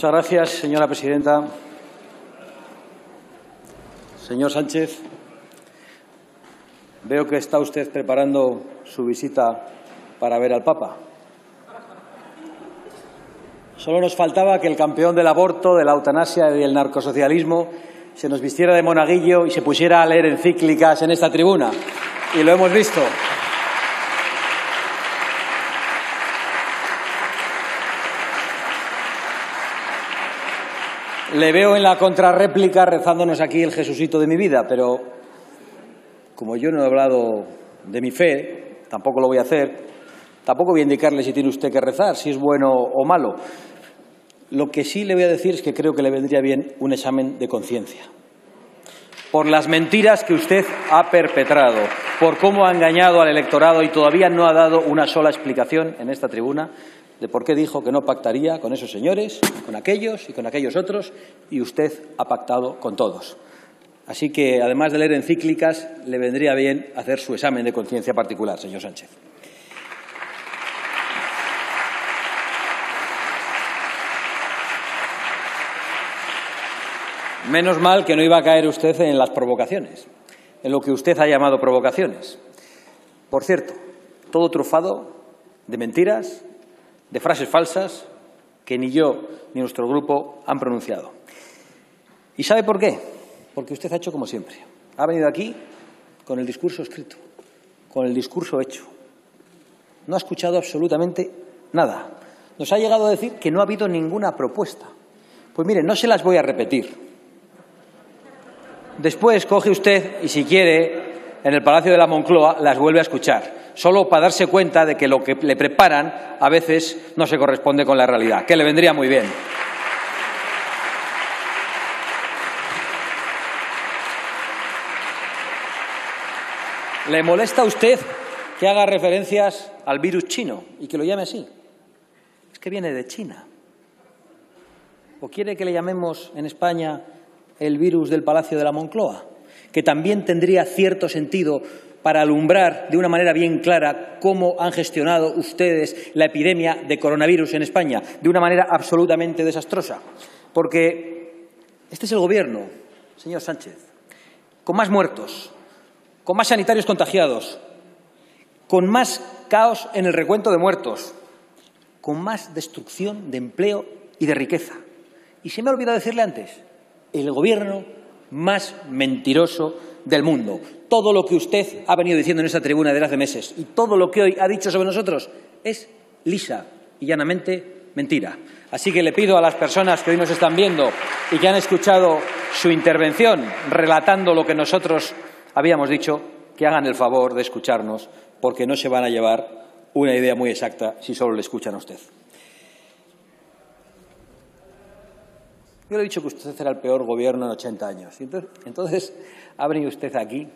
Muchas gracias, señora presidenta. Señor Sánchez, veo que está usted preparando su visita para ver al Papa. Solo nos faltaba que el campeón del aborto, de la eutanasia y del narcosocialismo se nos vistiera de monaguillo y se pusiera a leer encíclicas en esta tribuna. Y lo hemos visto. Le veo en la contrarréplica rezándonos aquí el Jesucito de mi vida, pero como yo no he hablado de mi fe, tampoco lo voy a hacer, tampoco voy a indicarle si tiene usted que rezar, si es bueno o malo. Lo que sí le voy a decir es que creo que le vendría bien un examen de conciencia. Por las mentiras que usted ha perpetrado, por cómo ha engañado al electorado y todavía no ha dado una sola explicación en esta tribuna de por qué dijo que no pactaría con esos señores, con aquellos y con aquellos otros, y usted ha pactado con todos. Así que, además de leer encíclicas, le vendría bien hacer su examen de conciencia particular, señor Sánchez. Menos mal que no iba a caer usted en las provocaciones, en lo que usted ha llamado provocaciones. Por cierto, todo trufado de mentiras, de frases falsas que ni yo ni nuestro grupo han pronunciado. ¿Y sabe por qué? Porque usted ha hecho como siempre. Ha venido aquí con el discurso escrito, con el discurso hecho. No ha escuchado absolutamente nada. Nos ha llegado a decir que no ha habido ninguna propuesta. Pues mire, no se las voy a repetir. Después coge usted y si quiere, en el Palacio de la Moncloa las vuelve a escuchar solo para darse cuenta de que lo que le preparan a veces no se corresponde con la realidad, que le vendría muy bien. ¿Le molesta a usted que haga referencias al virus chino y que lo llame así? Es que viene de China. ¿O quiere que le llamemos en España el virus del Palacio de la Moncloa? Que también tendría cierto sentido para alumbrar de una manera bien clara cómo han gestionado ustedes la epidemia de coronavirus en España, de una manera absolutamente desastrosa. Porque este es el Gobierno, señor Sánchez, con más muertos, con más sanitarios contagiados, con más caos en el recuento de muertos, con más destrucción de empleo y de riqueza. Y se me ha olvidado decirle antes, el Gobierno más mentiroso del mundo. Todo lo que usted ha venido diciendo en esta tribuna desde hace meses y todo lo que hoy ha dicho sobre nosotros es lisa y llanamente mentira. Así que le pido a las personas que hoy nos están viendo y que han escuchado su intervención relatando lo que nosotros habíamos dicho, que hagan el favor de escucharnos, porque no se van a llevar una idea muy exacta si solo le escuchan a usted. Yo le he dicho que usted será el peor gobierno en 80 años. Entonces, ha venido usted aquí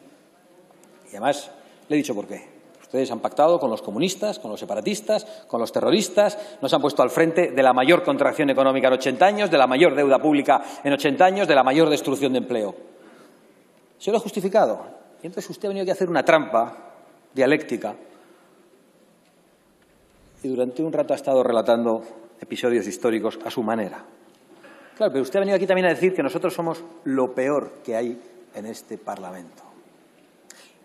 y además le he dicho por qué. Ustedes han pactado con los comunistas, con los separatistas, con los terroristas, nos han puesto al frente de la mayor contracción económica en 80 años, de la mayor deuda pública en 80 años, de la mayor destrucción de empleo. Se lo he justificado. Y entonces usted ha venido aquí a hacer una trampa dialéctica y durante un rato ha estado relatando episodios históricos a su manera. Claro, pero usted ha venido aquí también a decir que nosotros somos lo peor que hay en este Parlamento.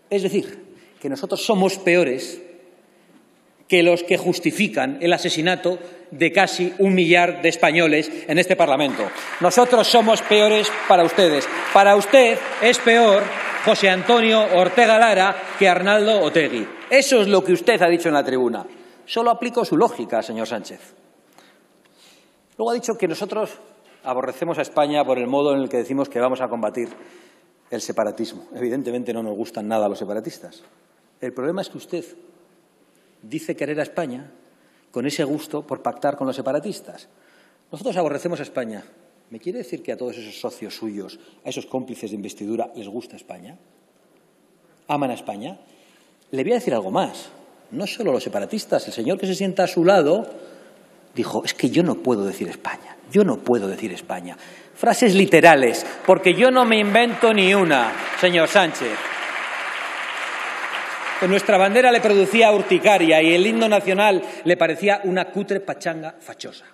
Es decir, que nosotros somos peores que los que justifican el asesinato de casi un millar de españoles en este Parlamento. Nosotros somos peores para ustedes. Para usted es peor José Antonio Ortega Lara que Arnaldo Otegui. Eso es lo que usted ha dicho en la tribuna. Solo aplico su lógica, señor Sánchez. Luego ha dicho que nosotros aborrecemos a España por el modo en el que decimos que vamos a combatir el separatismo. Evidentemente no nos gustan nada los separatistas. El problema es que usted dice querer a España con ese gusto por pactar con los separatistas. Nosotros aborrecemos a España. ¿Me quiere decir que a todos esos socios suyos, a esos cómplices de investidura, les gusta España? ¿Aman a España? Le voy a decir algo más. No solo los separatistas, el señor que se sienta a su lado dijo, es que yo no puedo decir España. Yo no puedo decir España. Frases literales, porque yo no me invento ni una, señor Sánchez. Que nuestra bandera le producía urticaria y el himno nacional le parecía una cutre pachanga fachosa.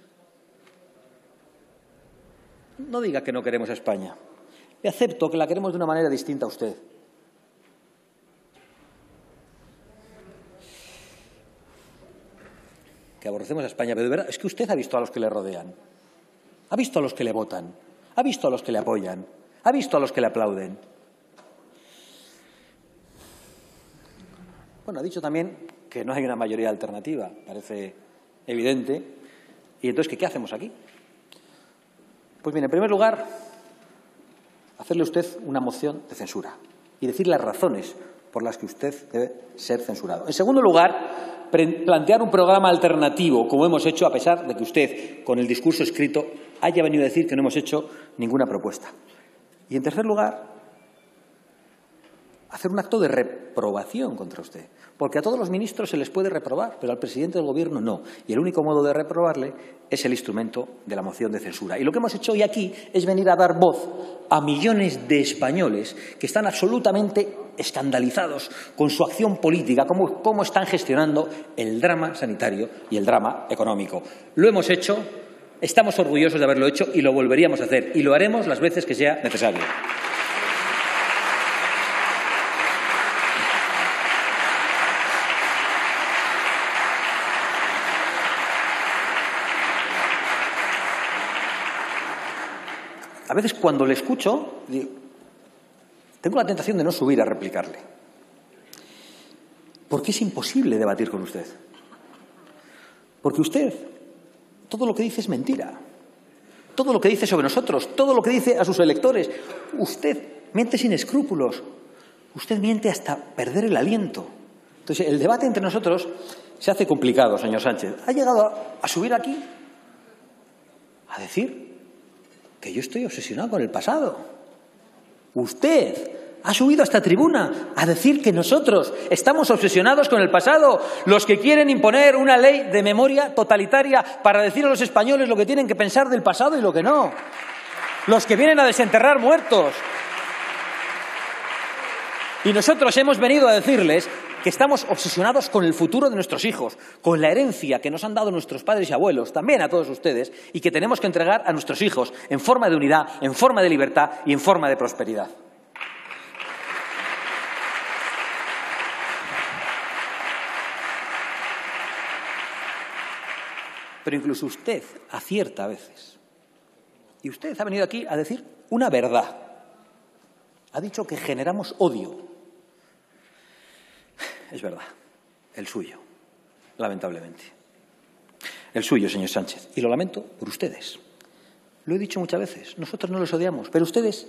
no diga que no queremos a España. Le acepto que la queremos de una manera distinta a usted. Que aborrecemos a España, pero de verdad, es que usted ha visto a los que le rodean, ha visto a los que le votan, ha visto a los que le apoyan, ha visto a los que le aplauden. Bueno, ha dicho también que no hay una mayoría alternativa, parece evidente. ¿Y entonces qué, hacemos aquí? Pues bien, en primer lugar, hacerle a usted una moción de censura y decir las razones por las que usted debe ser censurado. En segundo lugar, plantear un programa alternativo, como hemos hecho, a pesar de que usted, con el discurso escrito, haya venido a decir que no hemos hecho ninguna propuesta. Y en tercer lugar, hacer un acto de reprobación contra usted. Porque a todos los ministros se les puede reprobar, pero al presidente del Gobierno no. Y el único modo de reprobarle es el instrumento de la moción de censura. Y lo que hemos hecho hoy aquí es venir a dar voz a millones de españoles que están absolutamente escandalizados con su acción política, cómo, cómo están gestionando el drama sanitario y el drama económico. Lo hemos hecho, estamos orgullosos de haberlo hecho y lo volveríamos a hacer. Y lo haremos las veces que sea necesario. Veces cuando le escucho, tengo la tentación de no subir a replicarle. Porque es imposible debatir con usted. Porque usted, todo lo que dice es mentira. Todo lo que dice sobre nosotros, todo lo que dice a sus electores, usted miente sin escrúpulos. Usted miente hasta perder el aliento. Entonces, el debate entre nosotros se hace complicado, señor Sánchez. Ha llegado a subir aquí a decir que yo estoy obsesionado con el pasado. Usted ha subido a esta tribuna a decir que nosotros estamos obsesionados con el pasado, los que quieren imponer una ley de memoria totalitaria para decir a los españoles lo que tienen que pensar del pasado y lo que no, los que vienen a desenterrar muertos. Y nosotros hemos venido a decirles que estamos obsesionados con el futuro de nuestros hijos, con la herencia que nos han dado nuestros padres y abuelos, también a todos ustedes, y que tenemos que entregar a nuestros hijos en forma de unidad, en forma de libertad y en forma de prosperidad. Pero incluso usted acierta a veces. Y usted ha venido aquí a decir una verdad. Ha dicho que generamos odio es verdad, el suyo, lamentablemente. El suyo, señor Sánchez. Y lo lamento por ustedes. Lo he dicho muchas veces, nosotros no los odiamos, pero ustedes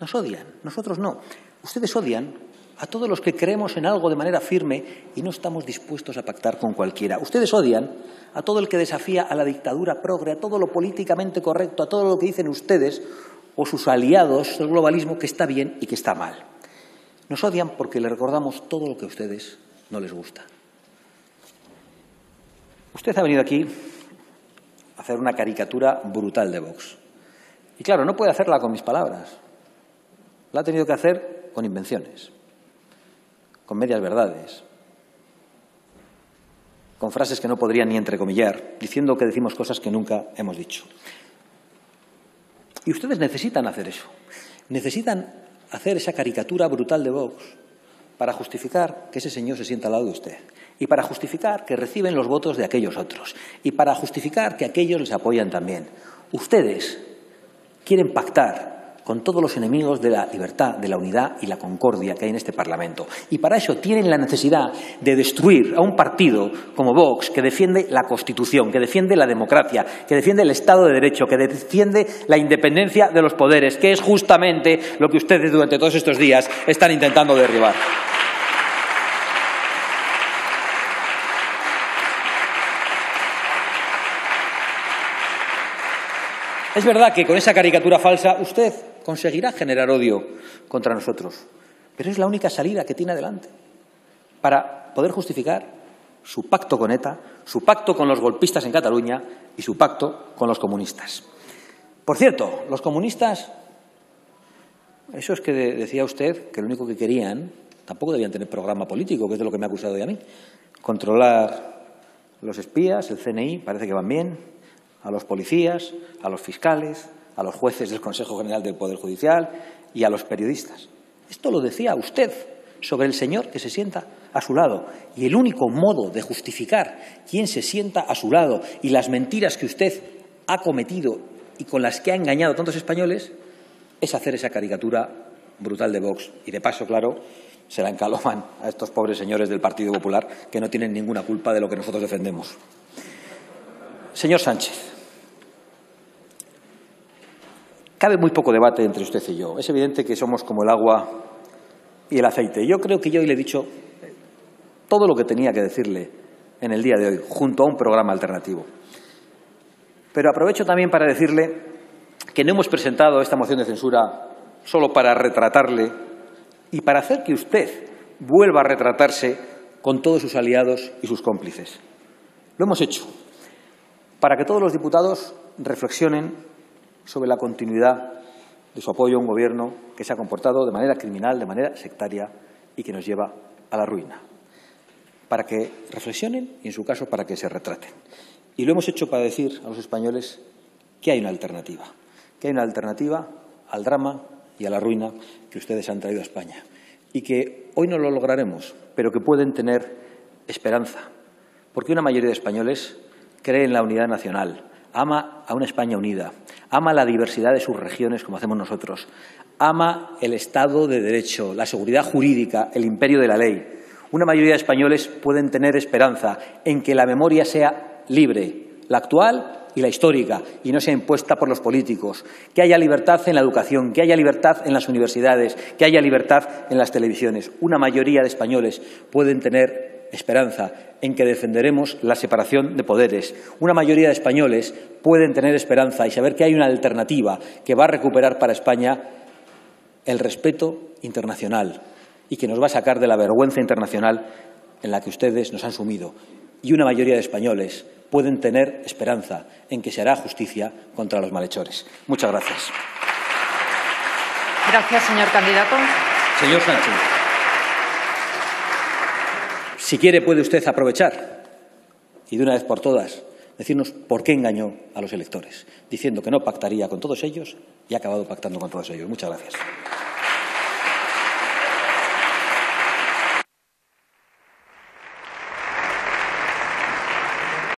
nos odian, nosotros no. Ustedes odian a todos los que creemos en algo de manera firme y no estamos dispuestos a pactar con cualquiera. Ustedes odian a todo el que desafía a la dictadura progre, a todo lo políticamente correcto, a todo lo que dicen ustedes o sus aliados del globalismo que está bien y que está mal. Nos odian porque le recordamos todo lo que a ustedes no les gusta. Usted ha venido aquí a hacer una caricatura brutal de Vox. Y claro, no puede hacerla con mis palabras. La ha tenido que hacer con invenciones, con medias verdades, con frases que no podrían ni entrecomillar, diciendo que decimos cosas que nunca hemos dicho. Y ustedes necesitan hacer eso. Necesitan hacer esa caricatura brutal de Vox para justificar que ese señor se sienta al lado de usted y para justificar que reciben los votos de aquellos otros y para justificar que aquellos les apoyan también. Ustedes quieren pactar con todos los enemigos de la libertad, de la unidad y la concordia que hay en este Parlamento. Y para eso tienen la necesidad de destruir a un partido como Vox, que defiende la Constitución, que defiende la democracia, que defiende el Estado de Derecho, que defiende la independencia de los poderes, que es justamente lo que ustedes durante todos estos días están intentando derribar. Es verdad que con esa caricatura falsa usted conseguirá generar odio contra nosotros, pero es la única salida que tiene adelante para poder justificar su pacto con ETA, su pacto con los golpistas en Cataluña y su pacto con los comunistas. Por cierto, los comunistas, eso es que decía usted que lo único que querían, tampoco debían tener programa político, que es de lo que me ha acusado hoy a mí, controlar los espías, el CNI, parece que van bien, a los policías, a los fiscales, a los jueces del Consejo General del Poder Judicial y a los periodistas. Esto lo decía usted sobre el señor que se sienta a su lado. Y el único modo de justificar quién se sienta a su lado y las mentiras que usted ha cometido y con las que ha engañado a tantos españoles es hacer esa caricatura brutal de Vox. Y de paso, claro, se la encaloman a estos pobres señores del Partido Popular que no tienen ninguna culpa de lo que nosotros defendemos. Señor Sánchez, cabe muy poco debate entre usted y yo. Es evidente que somos como el agua y el aceite. Yo creo que yo hoy le he dicho todo lo que tenía que decirle en el día de hoy, junto a un programa alternativo. Pero aprovecho también para decirle que no hemos presentado esta moción de censura solo para retratarle y para hacer que usted vuelva a retratarse con todos sus aliados y sus cómplices. Lo hemos hecho para que todos los diputados reflexionen sobre la continuidad de su apoyo a un gobierno que se ha comportado de manera criminal, de manera sectaria y que nos lleva a la ruina. Para que reflexionen y, en su caso, para que se retraten. Y lo hemos hecho para decir a los españoles que hay una alternativa, que hay una alternativa al drama y a la ruina que ustedes han traído a España. Y que hoy no lo lograremos, pero que pueden tener esperanza. Porque una mayoría de españoles cree en la unidad nacional, ama a una España unida, ama la diversidad de sus regiones como hacemos nosotros, ama el Estado de Derecho, la seguridad jurídica, el imperio de la ley. Una mayoría de españoles pueden tener esperanza en que la memoria sea libre, la actual y la histórica, y no sea impuesta por los políticos, que haya libertad en la educación, que haya libertad en las universidades, que haya libertad en las televisiones. Una mayoría de españoles pueden tener esperanza en que defenderemos la separación de poderes. Una mayoría de españoles pueden tener esperanza y saber que hay una alternativa que va a recuperar para España el respeto internacional y que nos va a sacar de la vergüenza internacional en la que ustedes nos han sumido. Y una mayoría de españoles pueden tener esperanza en que se hará justicia contra los malhechores. Muchas gracias. Gracias, señor candidato. Señor Sánchez. Si quiere, puede usted aprovechar y de una vez por todas decirnos por qué engañó a los electores, diciendo que no pactaría con todos ellos y ha acabado pactando con todos ellos. Muchas gracias.